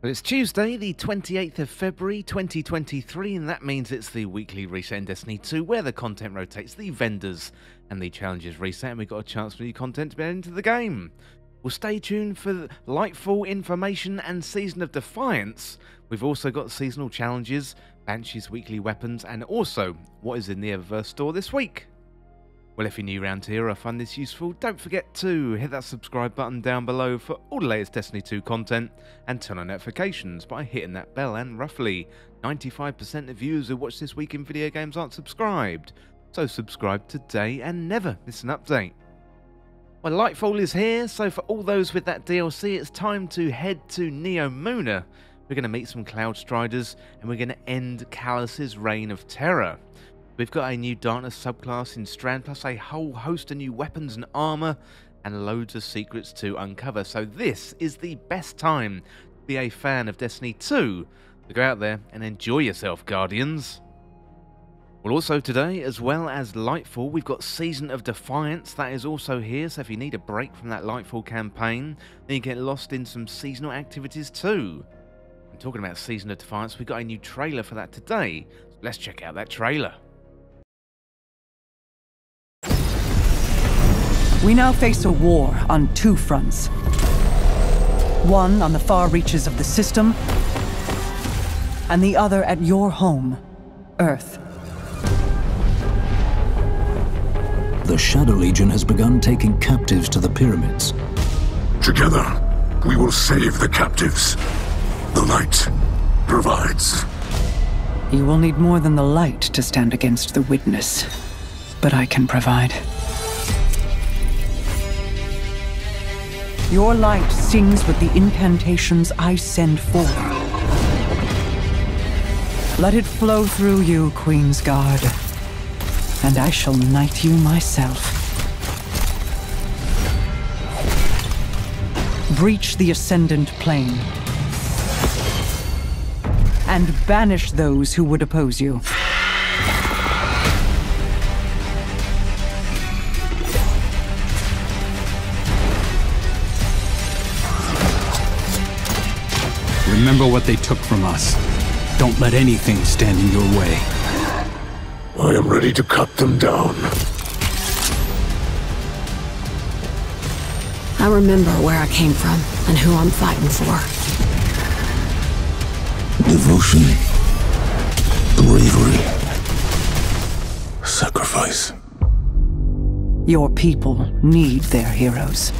It's Tuesday, the 28th of February 2023, and that means it's the weekly reset in Destiny 2 where the content rotates, the vendors and the challenges reset, and we've got a chance for new content to be added into the game. Well, stay tuned for Lightfall information and Season of Defiance. We've also got seasonal challenges, Banshee's weekly weapons, and also what is in the Eververse store this week. Well, if you're new around here or find this useful, don't forget to hit that subscribe button down below for all the latest Destiny 2 content and turn on notifications by hitting that bell. And roughly 95% of viewers who watch this week in video games aren't subscribed. So subscribe today and never miss an update. Well, Lightfall is here, so for all those with that DLC, it's time to head to Neo Neomuna. We're going to meet some Cloud Striders and we're going to end Calus's reign of terror. We've got a new Darkness subclass in Strand, plus a whole host of new weapons and armor, and loads of secrets to uncover. So this is the best time to be a fan of Destiny 2. So go out there and enjoy yourself, Guardians. Well, also today, as well as Lightfall, we've got Season of Defiance. That is also here, so if you need a break from that Lightfall campaign, then you get lost in some seasonal activities too. And talking about Season of Defiance, we've got a new trailer for that today. Let's check out that trailer. We now face a war on two fronts. One on the far reaches of the system, and the other at your home, Earth. The Shadow Legion has begun taking captives to the pyramids. Together, we will save the captives. The light provides. You will need more than the light to stand against the witness, but I can provide. Your light sings with the incantations I send forth. Let it flow through you, Queen's Guard, and I shall knight you myself. Breach the Ascendant Plane, and banish those who would oppose you. Remember what they took from us. Don't let anything stand in your way. I am ready to cut them down. I remember where I came from and who I'm fighting for. Devotion. Bravery. Sacrifice. Your people need their heroes.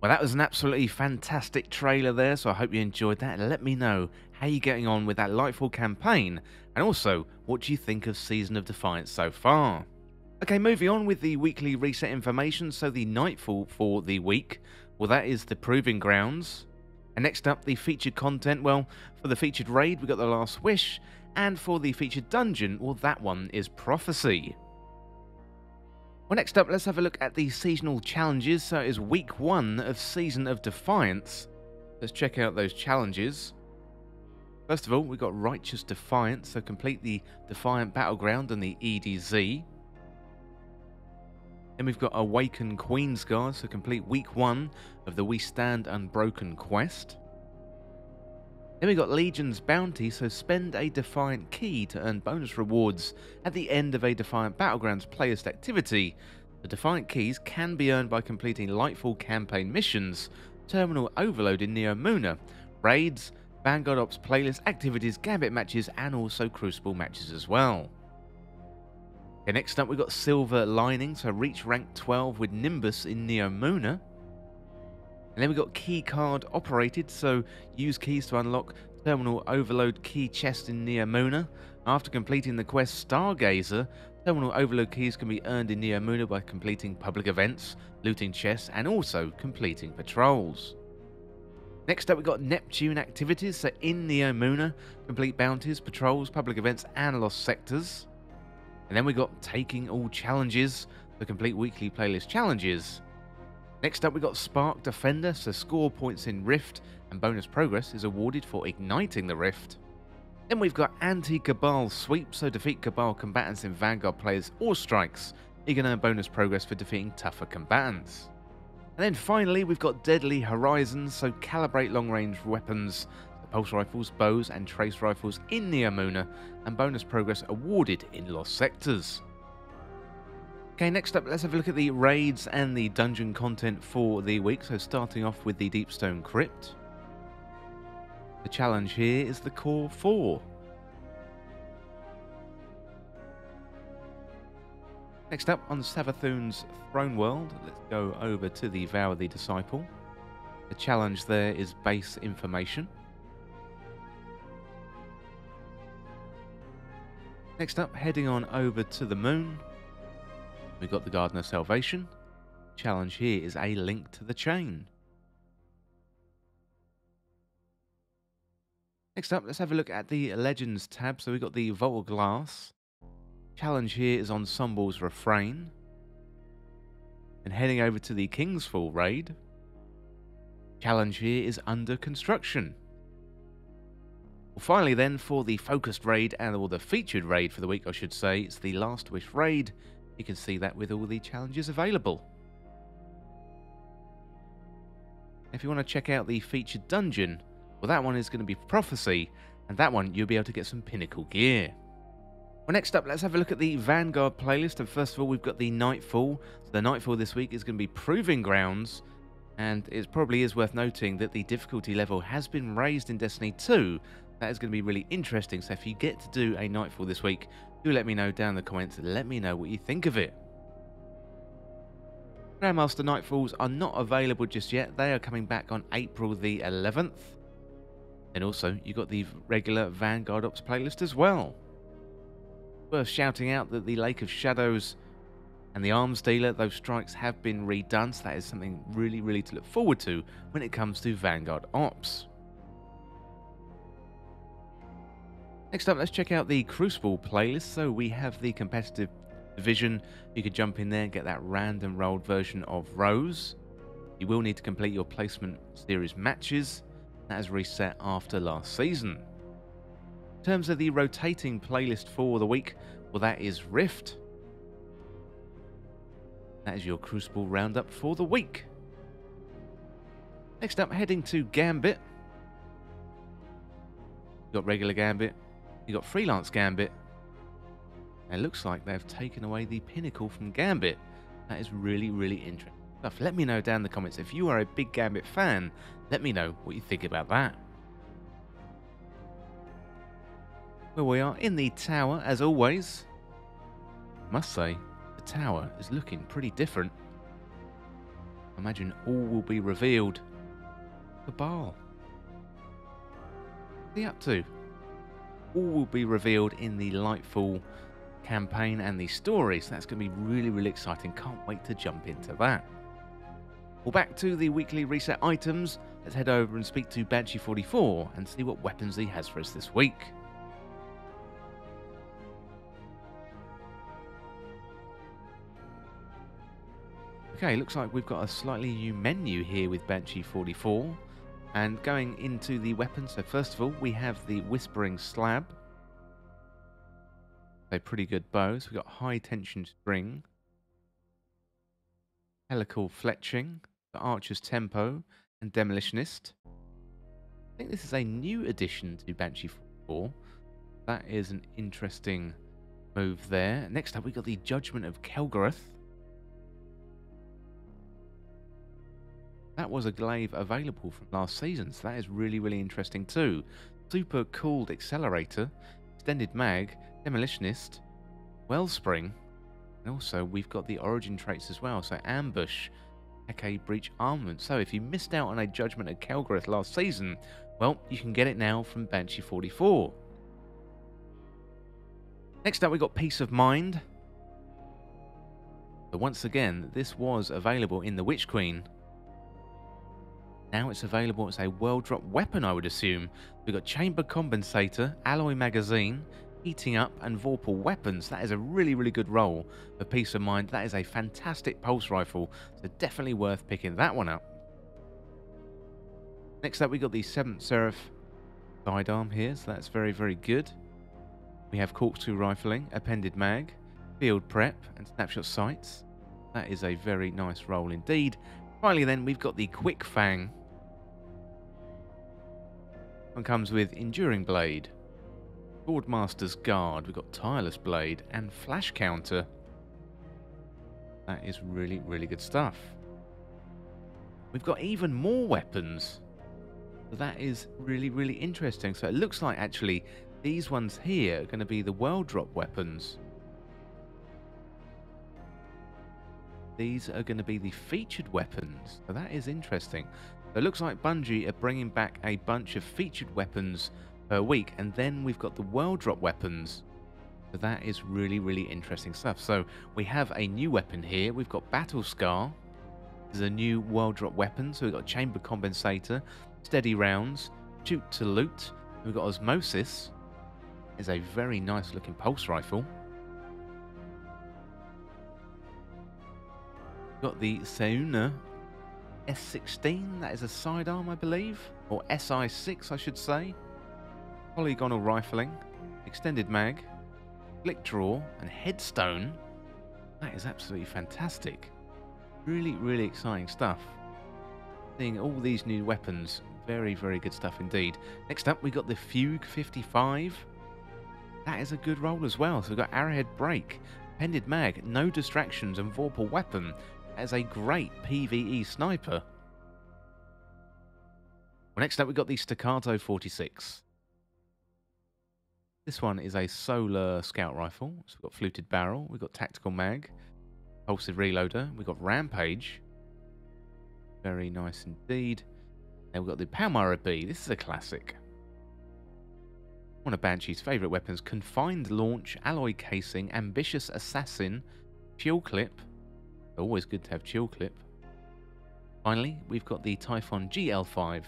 Well, that was an absolutely fantastic trailer there, so I hope you enjoyed that. Let me know how you're getting on with that Lightfall campaign, and also what do you think of Season of Defiance so far. Okay, moving on with the weekly reset information. So, the Nightfall for the week, well, that is the Proving Grounds. And next up, the featured content. Well, for the featured raid, we got The Last Wish, and for the featured dungeon, well, that one is Prophecy. Well, next up, let's have a look at the seasonal challenges. So it is week one of Season of Defiance. Let's check out those challenges. First of all, we've got Righteous Defiance, so complete the Defiant Battleground and the EDZ. Then we've got Awaken Queensguard, so complete week one of the We Stand Unbroken quest. Then we got Legion's Bounty, so spend a Defiant key to earn bonus rewards at the end of a Defiant Battlegrounds playlist activity. The Defiant keys can be earned by completing Lightfall campaign missions, Terminal Overload in Neomuna, raids, Vanguard Ops playlist activities, Gambit matches, and also Crucible matches as well. Okay, next up we've got Silver Lining, so reach rank 12 with Nimbus in Neomuna. And then we've got key card operated, so use keys to unlock terminal overload key chest in Neomuna. After completing the quest Stargazer, terminal overload keys can be earned in Neomuna by completing public events, looting chests, and also completing patrols. Next up, we've got Neptune activities, so in Neomuna, complete bounties, patrols, public events, and lost sectors. And then we got Taking All Challenges, the complete weekly playlist challenges. Next up, we got Spark Defender, so score points in Rift, and bonus progress is awarded for igniting the Rift. Then we've got anti-Cabal sweep, so defeat Cabal combatants in Vanguard players or strikes. You can earn bonus progress for defeating tougher combatants. And then finally, we've got Deadly Horizons, so calibrate long-range weapons, pulse rifles, bows, and trace rifles in Neomuna, and bonus progress awarded in Lost Sectors. Okay, next up, let's have a look at the raids and the dungeon content for the week. So, starting off with the Deepstone Crypt. The challenge here is the Core 4. Next up on Savathun's Throne World, let's go over to the Vow of the Disciple. The challenge there is base information. Next up, heading on over to the moon, we've got the Garden of Salvation. Challenge here is a link to the chain. Next up, let's have a look at the Legends tab. So we've got the Vault Glass, Challenge here is Ensemble's Refrain. And heading over to the King's Fall raid. Challenge here is Under Construction. Well, finally, then, for the focused raid, and or the featured raid for the week, I should say, it's the Last Wish raid. You can see that with all the challenges available. If you want to check out the featured dungeon, well, that one is going to be Prophecy, and that one you'll be able to get some pinnacle gear. Well, next up, let's have a look at the Vanguard playlist. And first of all, we've got the Nightfall. So the Nightfall this week is going to be Proving Grounds. And it probably is worth noting that the difficulty level has been raised in Destiny 2. That is going to be really interesting. So if you get to do a Nightfall this week, do let me know down in the comments. Let me know what you think of it. Grandmaster Nightfalls are not available just yet. They are coming back on April the 11th. And also, you've got the regular Vanguard Ops playlist as well. Worth shouting out that the Lake of Shadows and the Arms Dealer, those strikes have been redone, so that is something really, really to look forward to when it comes to Vanguard Ops. Next up, let's check out the Crucible playlist. So we have the competitive division. You could jump in there and get that random rolled version of Rose. You will need to complete your placement series matches. That is reset after last season. In terms of the rotating playlist for the week, well, that is Rift. That is your Crucible roundup for the week. Next up, heading to Gambit. Got regular Gambit, you got freelance Gambit. And it looks like they've taken away the pinnacle from Gambit. That is really, really interesting stuff. Let me know down in the comments if you are a big Gambit fan. Let me know what you think about that. Well, we are in the tower, as always. Must say, the tower is looking pretty different. Imagine all will be revealed. The Baal. What are you up to? All will be revealed in the Lightfall campaign and the story, so that's going to be really, really exciting. Can't wait to jump into that. Well, back to the weekly reset items. Let's head over and speak to Banshee44 and see what weapons he has for us this week. Okay, looks like we've got a slightly new menu here with Banshee 44. And going into the weapons, so first of all, we have the Whispering Slab. A pretty good bow. So we've got High Tension String, Helical Fletching, the Archer's Tempo, and Demolitionist. I think this is a new addition to Banshee 4. That is an interesting move there. Next up, we got the Judgment of Kelgorath. That was a glaive available from last season, so that is really, really interesting too. Super cooled accelerator, extended mag, demolitionist, wellspring, and also we've got the origin traits as well. So ambush, Hakke breach armament. So if you missed out on a judgment at Kelgorath last season, well, you can get it now from Banshee 44. Next up, we got Peace of Mind. But once again, this was available in the Witch Queen now it's available as a world drop weapon, I would assume. We've got Chamber Compensator, Alloy Magazine, Heating Up, and Vorpal Weapons. That is a really, really good roll for Peace of Mind. That is a fantastic pulse rifle, so definitely worth picking that one up. Next up, we got the 7th Seraph sidearm here, so that's very, very good. We have corkscrew rifling, appended mag, field prep, and snapshot sights. That is a very nice roll indeed. Finally, then, we've got the Quick Fang. One comes with Enduring Blade, Swordmaster's Guard, we've got Tireless Blade, and Flash Counter. That is really, really good stuff. We've got even more weapons. That is really, really interesting. So it looks like actually these ones here are going to be the world drop weapons. These are going to be the featured weapons. So that is interesting. It looks like Bungie are bringing back a bunch of featured weapons per week. And then we've got the world drop weapons. So that is really, really interesting stuff. So we have a new weapon here. We've got Battle Scar. There's a new world drop weapon. So we've got Chamber Compensator, Steady Rounds, Shoot to Loot. We've got Osmosis. Is a very nice looking pulse rifle. Got the Sauna S16. That is a sidearm, I believe. Or SI6, I should say. Polygonal rifling. Extended mag. Flick draw. And headstone. That is absolutely fantastic. Really, really exciting stuff. Seeing all these new weapons. Very, very good stuff indeed. Next up, we got the Fugue 55. That is a good roll as well. So we've got Arrowhead Brake, Pended Mag, No Distractions, and Vorpal Weapon. Is a great PvE sniper. Well, next up, we've got the Staccato 46. This one is a solar scout rifle. So we've got fluted barrel, we've got tactical mag, pulsive reloader, we've got rampage. Very nice indeed. And we've got the Palmyra B. This is a classic. One of Banshee's favourite weapons, confined launch, alloy casing, ambitious assassin, fuel clip. Always good to have chill clip. Finally, we've got the Typhon GL5.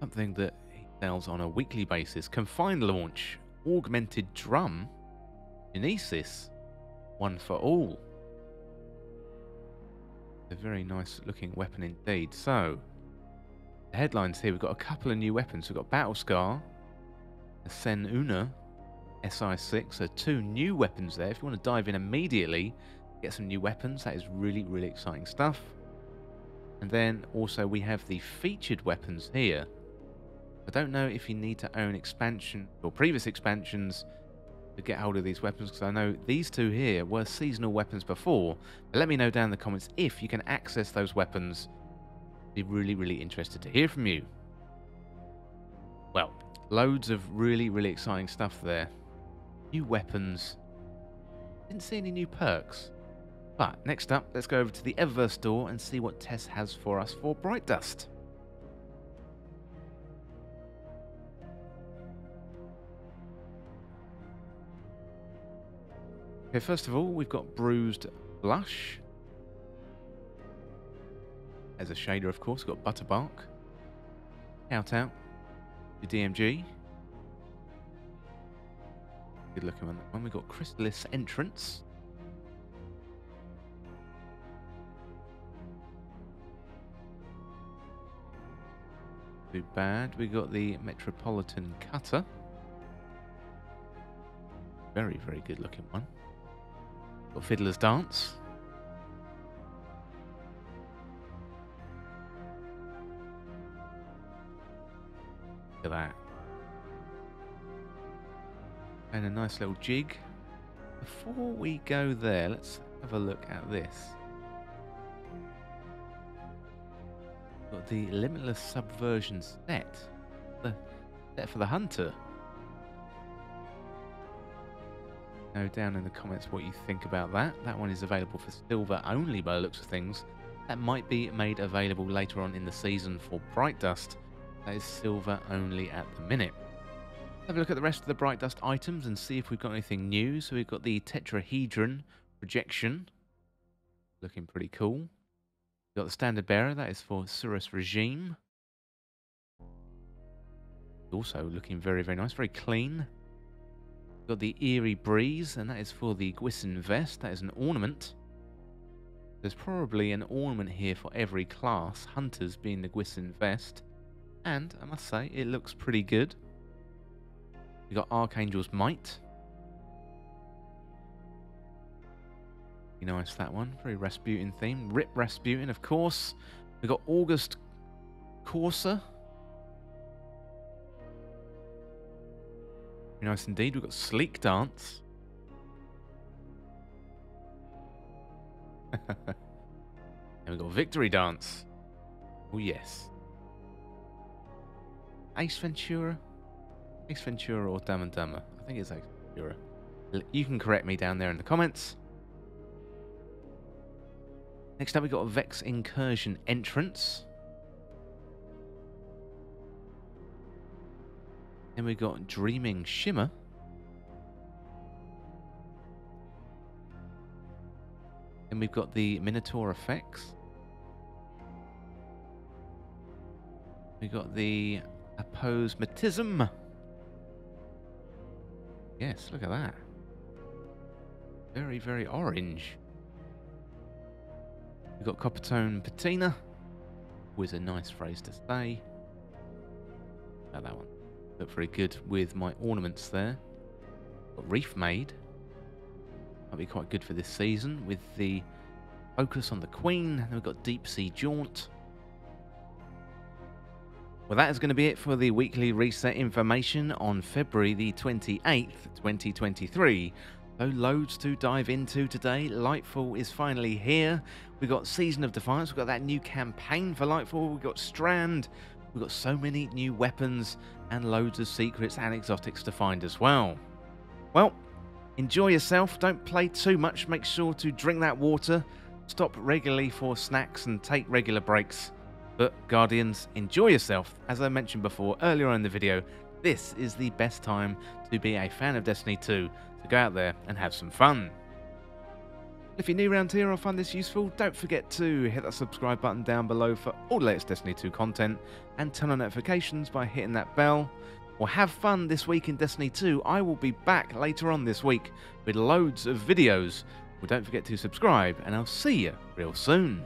Something that sells on a weekly basis. Confined launch, augmented drum, Genesis, one for all. A very nice looking weapon indeed. So, the headlines here, we've got a couple of new weapons. We've got Battle Scar, Sen Una, SI6, so two new weapons there. If you want to dive in immediately, get some new weapons, that is really, really exciting stuff. And then also we have the featured weapons here. I don't know if you need to own expansion or previous expansions to get hold of these weapons because I know these two here were seasonal weapons before. But let me know down in the comments if you can access those weapons. Be really, really interested to hear from you. Well, loads of really, really exciting stuff there. New weapons. Didn't see any new perks. But next up, let's go over to the Eververse store and see what Tess has for us for Bright Dust. Okay, first of all, we've got Bruised Blush. As a shader, of course, we've got Butterbark. Out Out. The DMG. Good looking one. One we've got Chrysalis Entrance. Too bad. We got the Metropolitan Cutter. Very, very good looking one. Got Fiddler's Dance. And a nice little jig. Before we go there, let's have a look at this. Got the Limitless Subversion set. The set for the Hunter. Know down in the comments what you think about that. That one is available for silver only by the looks of things. That might be made available later on in the season for Bright Dust. That is silver only at the minute. Have a look at the rest of the Bright Dust items and see if we've got anything new. So we've got the Tetrahedron projection. Looking pretty cool. We've got the Standard Bearer. That is for Surus Regime. Also looking very, very nice. Very clean. We've got the Eerie Breeze, and that is for the Gwisin Vest. That is an ornament. There's probably an ornament here for every class, Hunters being the Gwisin Vest. And I must say, it looks pretty good. We got Archangel's Might. You nice that one. Very Rasputin theme. Rip Rasputin, of course. We got August Corsa. Very nice indeed. We've got Sleek Dance. and we've got Victory Dance. Oh, yes. Ace Ventura? Ace Ventura or Dumb and Dumber? I think it's Ace Ventura. You can correct me down there in the comments. Next up, we've got a Vex Incursion entrance. Then we've got Dreaming Shimmer. Then we've got the Minotaur effects. We've got the Aposematism. Yes, look at that. Very, very orange. We've got Coppertone Patina. Was a nice phrase to say. About that one. Look very good with my ornaments there. Got Reef Maid. Might be quite good for this season with the focus on the Queen. Then we've got Deep Sea Jaunt. Well, that is going to be it for the weekly reset information on February the 28th, 2023. So, loads to dive into today. Lightfall is finally here. We've got Season of Defiance, we've got that new campaign for Lightfall, we've got Strand, we've got so many new weapons and loads of secrets and exotics to find as well. Well, enjoy yourself, don't play too much, make sure to drink that water, stop regularly for snacks, and take regular breaks. But Guardians, enjoy yourself. As I mentioned before earlier in the video, this is the best time to be a fan of Destiny 2, to go out there and have some fun. If you're new around here or find this useful, don't forget to hit that subscribe button down below for all the latest Destiny 2 content and turn on notifications by hitting that bell. Or have fun this week in Destiny 2. I will be back later on this week with loads of videos. Well, don't forget to subscribe, and I'll see you real soon.